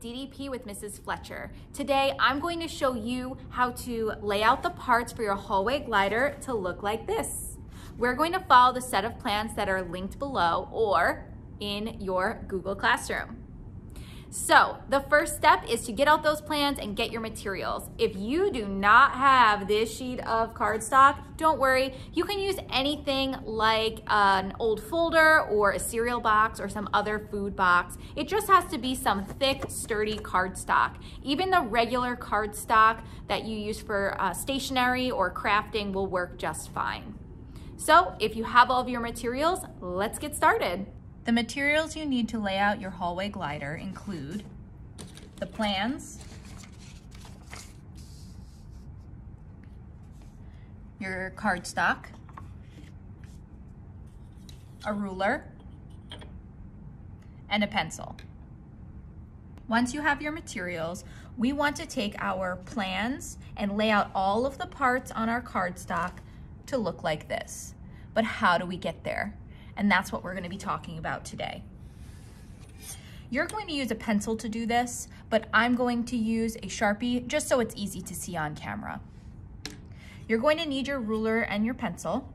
DDP with Mrs. Fletcher. Today, I'm going to show you how to lay out the parts for your hallway glider to look like this. We're going to follow the set of plans that are linked below or in your Google Classroom. So the first step is to get out those plans and get your materials. If you do not have this sheet of cardstock, don't worry. You can use anything like an old folder or a cereal box or some other food box. It just has to be some thick, sturdy cardstock. Even the regular cardstock that you use for uh, stationery or crafting will work just fine. So if you have all of your materials, let's get started. The materials you need to lay out your hallway glider include the plans, your cardstock, a ruler, and a pencil. Once you have your materials, we want to take our plans and lay out all of the parts on our cardstock to look like this. But how do we get there? and that's what we're gonna be talking about today. You're going to use a pencil to do this, but I'm going to use a Sharpie just so it's easy to see on camera. You're going to need your ruler and your pencil.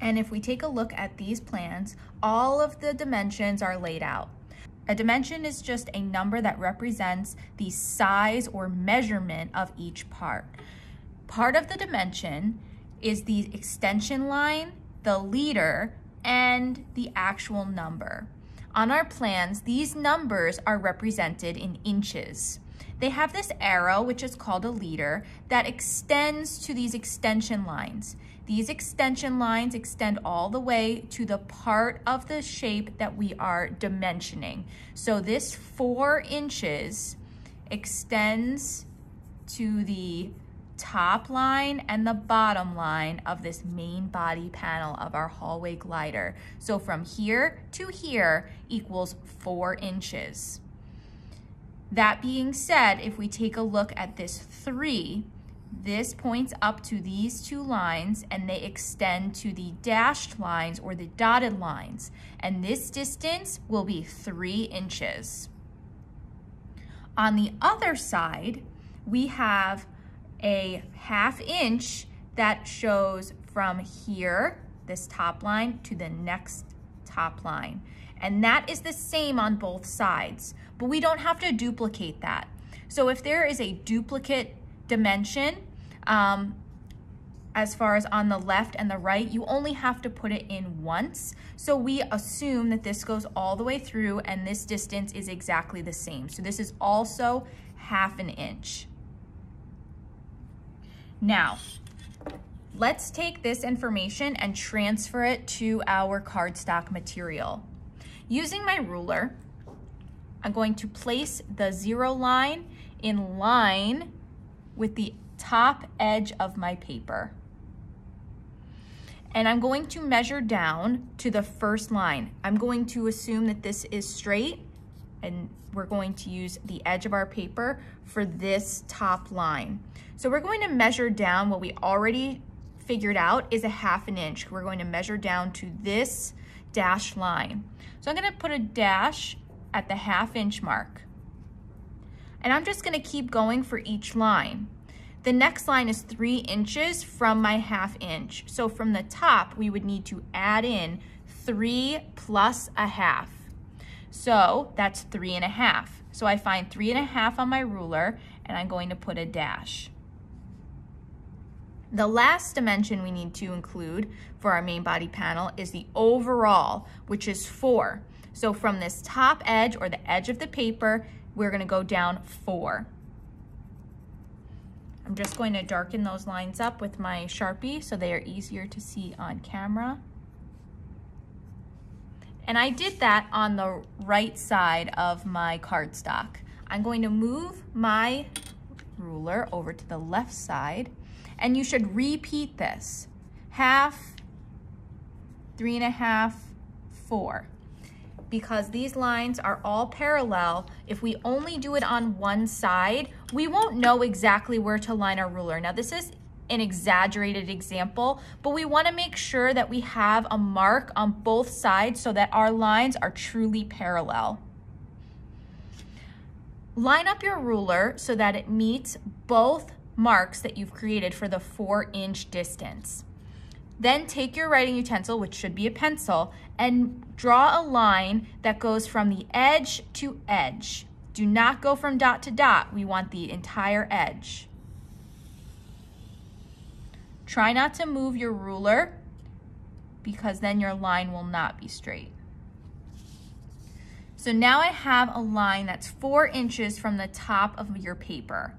And if we take a look at these plans, all of the dimensions are laid out. A dimension is just a number that represents the size or measurement of each part. Part of the dimension is the extension line, the leader, and the actual number. On our plans, these numbers are represented in inches. They have this arrow, which is called a leader, that extends to these extension lines. These extension lines extend all the way to the part of the shape that we are dimensioning. So this four inches extends to the top line and the bottom line of this main body panel of our hallway glider. So from here to here equals four inches. That being said, if we take a look at this three, this points up to these two lines and they extend to the dashed lines or the dotted lines. And this distance will be three inches. On the other side, we have a half inch that shows from here, this top line, to the next top line. And that is the same on both sides, but we don't have to duplicate that. So if there is a duplicate dimension, um, as far as on the left and the right, you only have to put it in once. So we assume that this goes all the way through and this distance is exactly the same. So this is also half an inch. Now, let's take this information and transfer it to our cardstock material. Using my ruler, I'm going to place the zero line in line with the top edge of my paper. And I'm going to measure down to the first line. I'm going to assume that this is straight and we're going to use the edge of our paper for this top line. So we're going to measure down what we already figured out is a half an inch. We're going to measure down to this dash line. So I'm gonna put a dash at the half inch mark. And I'm just gonna keep going for each line. The next line is three inches from my half inch. So from the top, we would need to add in three plus a half. So that's three and a half. So I find three and a half on my ruler and I'm going to put a dash. The last dimension we need to include for our main body panel is the overall, which is four. So from this top edge or the edge of the paper, we're gonna go down four. I'm just going to darken those lines up with my Sharpie so they are easier to see on camera. And I did that on the right side of my cardstock. I'm going to move my ruler over to the left side and you should repeat this. Half, three and a half, four. Because these lines are all parallel, if we only do it on one side, we won't know exactly where to line our ruler. Now this is an exaggerated example, but we wanna make sure that we have a mark on both sides so that our lines are truly parallel. Line up your ruler so that it meets both marks that you've created for the four inch distance. Then take your writing utensil, which should be a pencil, and draw a line that goes from the edge to edge. Do not go from dot to dot. We want the entire edge. Try not to move your ruler because then your line will not be straight. So now I have a line that's four inches from the top of your paper.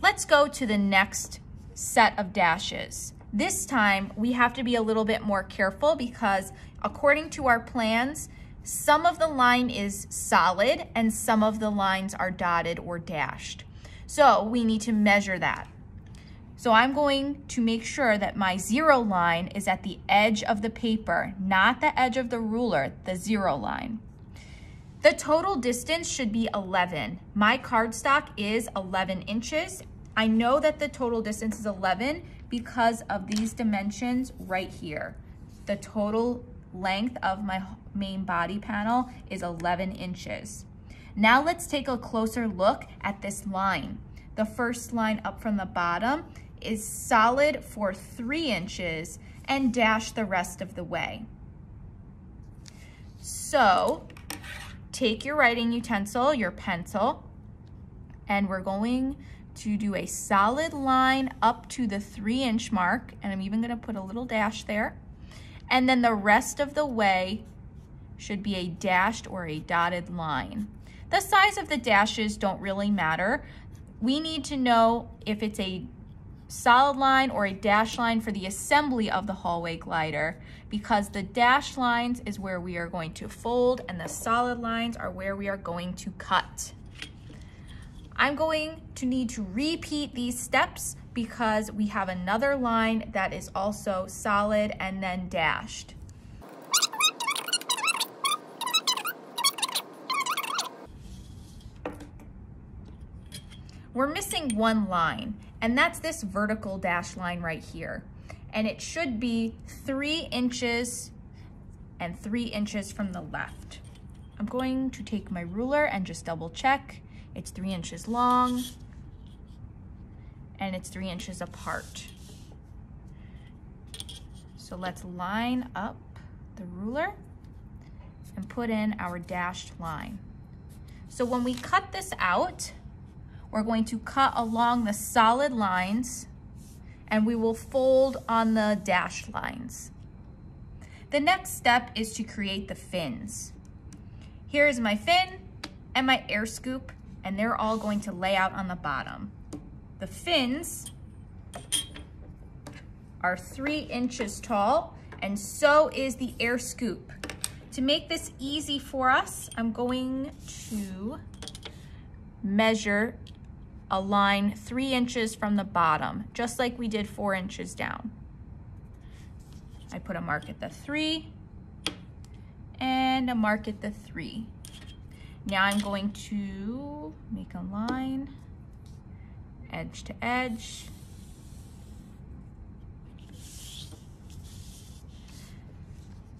Let's go to the next set of dashes. This time we have to be a little bit more careful because according to our plans, some of the line is solid and some of the lines are dotted or dashed. So we need to measure that. So I'm going to make sure that my zero line is at the edge of the paper, not the edge of the ruler, the zero line. The total distance should be 11. My cardstock is 11 inches. I know that the total distance is 11 because of these dimensions right here. The total length of my main body panel is 11 inches. Now let's take a closer look at this line. The first line up from the bottom is solid for three inches and dash the rest of the way. So take your writing utensil, your pencil, and we're going to do a solid line up to the three inch mark, and I'm even gonna put a little dash there. And then the rest of the way should be a dashed or a dotted line. The size of the dashes don't really matter. We need to know if it's a solid line or a dash line for the assembly of the hallway glider because the dash lines is where we are going to fold and the solid lines are where we are going to cut. I'm going to need to repeat these steps because we have another line that is also solid and then dashed. We're missing one line, and that's this vertical dash line right here. And it should be three inches and three inches from the left. I'm going to take my ruler and just double check. It's three inches long and it's three inches apart. So let's line up the ruler and put in our dashed line. So when we cut this out, we're going to cut along the solid lines and we will fold on the dashed lines. The next step is to create the fins. Here is my fin and my air scoop and they're all going to lay out on the bottom. The fins are three inches tall and so is the air scoop. To make this easy for us, I'm going to measure a line three inches from the bottom, just like we did four inches down. I put a mark at the three and a mark at the three. Now I'm going to make a line, edge to edge.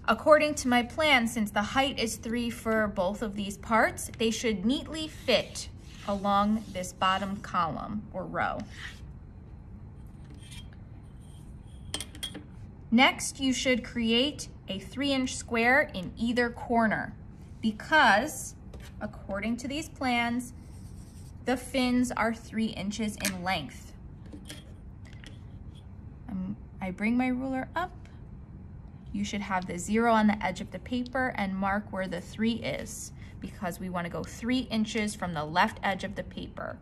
According to my plan, since the height is three for both of these parts, they should neatly fit along this bottom column or row. Next, you should create a three inch square in either corner because according to these plans, the fins are three inches in length. Um, I bring my ruler up. You should have the zero on the edge of the paper and mark where the three is because we wanna go three inches from the left edge of the paper.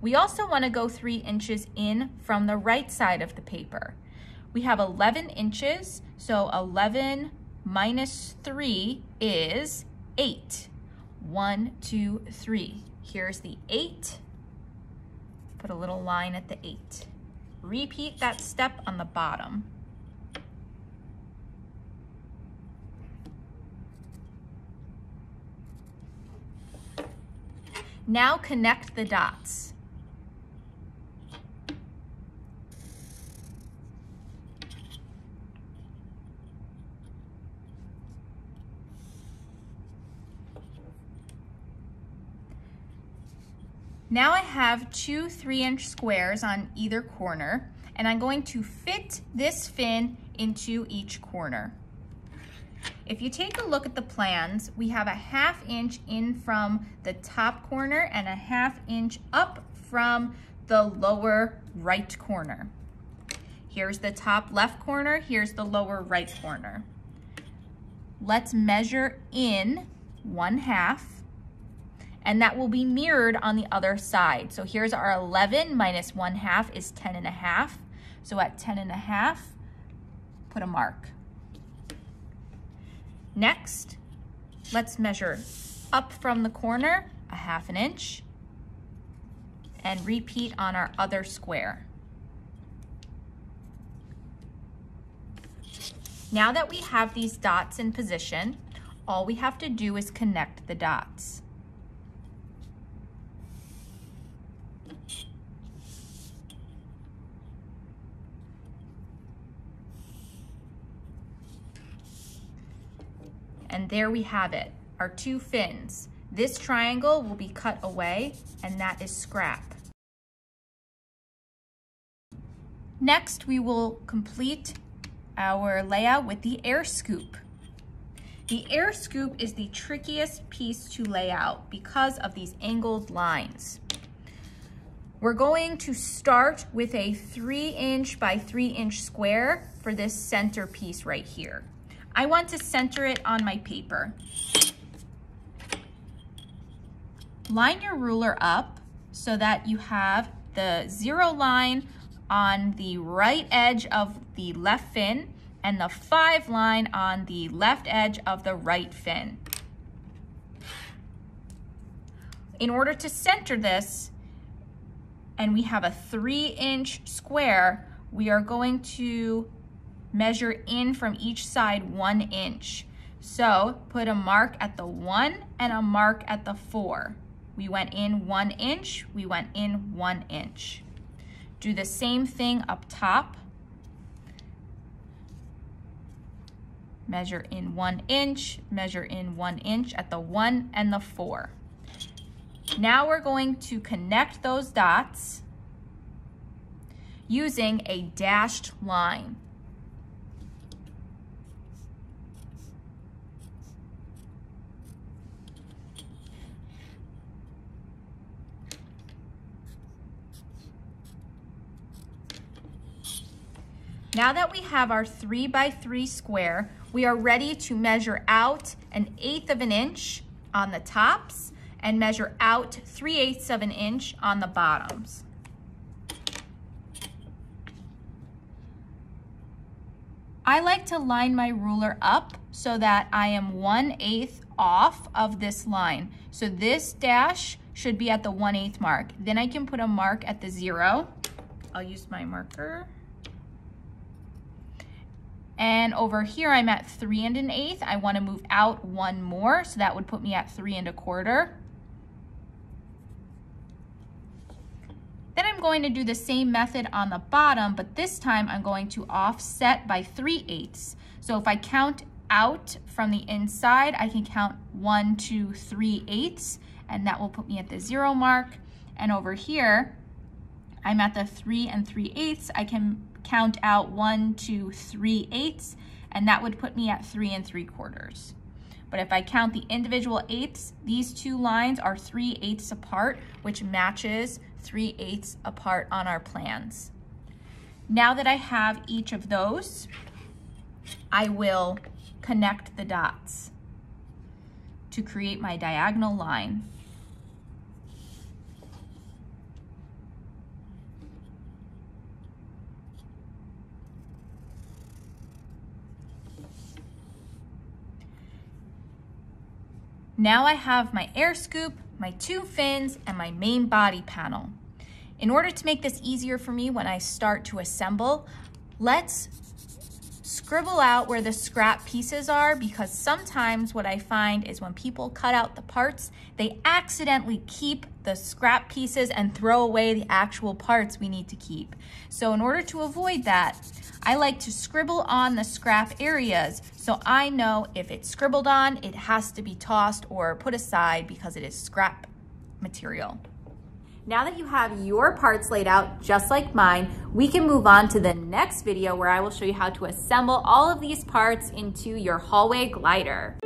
We also wanna go three inches in from the right side of the paper. We have 11 inches, so 11 minus three is eight. One, two, three. Here's the eight. Put a little line at the eight. Repeat that step on the bottom. Now connect the dots. Now I have two three inch squares on either corner and I'm going to fit this fin into each corner. If you take a look at the plans, we have a half inch in from the top corner and a half inch up from the lower right corner. Here's the top left corner, here's the lower right corner. Let's measure in one half and that will be mirrored on the other side. So here's our 11 minus 1 half is 10 and a half. So at 10 and a half, put a mark. Next, let's measure up from the corner a half an inch and repeat on our other square. Now that we have these dots in position, all we have to do is connect the dots. And there we have it, our two fins. This triangle will be cut away and that is scrap. Next, we will complete our layout with the air scoop. The air scoop is the trickiest piece to lay out because of these angled lines. We're going to start with a three inch by three inch square for this center piece right here. I want to center it on my paper. Line your ruler up so that you have the zero line on the right edge of the left fin and the five line on the left edge of the right fin. In order to center this, and we have a three inch square, we are going to measure in from each side one inch. So put a mark at the one and a mark at the four. We went in one inch, we went in one inch. Do the same thing up top. Measure in one inch, measure in one inch at the one and the four. Now we're going to connect those dots using a dashed line. Now that we have our three by three square, we are ready to measure out an eighth of an inch on the tops and measure out 3 eighths of an inch on the bottoms. I like to line my ruler up so that I am 1 eighth off of this line. So this dash should be at the 1 eighth mark. Then I can put a mark at the zero. I'll use my marker. And over here, I'm at three and an eighth. I wanna move out one more, so that would put me at three and a quarter. Then I'm going to do the same method on the bottom, but this time I'm going to offset by 3 eighths. So if I count out from the inside, I can count one, two, three eighths, and that will put me at the zero mark. And over here, I'm at the 3 and 3 eighths. I can count out one, two, three eighths, and that would put me at 3 and 3 quarters. But if I count the individual eighths, these two lines are 3 eighths apart, which matches 3 eighths apart on our plans. Now that I have each of those, I will connect the dots to create my diagonal line. Now I have my air scoop, my two fins, and my main body panel. In order to make this easier for me when I start to assemble, let's scribble out where the scrap pieces are because sometimes what I find is when people cut out the parts, they accidentally keep the scrap pieces and throw away the actual parts we need to keep. So in order to avoid that, I like to scribble on the scrap areas so I know if it's scribbled on, it has to be tossed or put aside because it is scrap material. Now that you have your parts laid out just like mine, we can move on to the next video where I will show you how to assemble all of these parts into your hallway glider.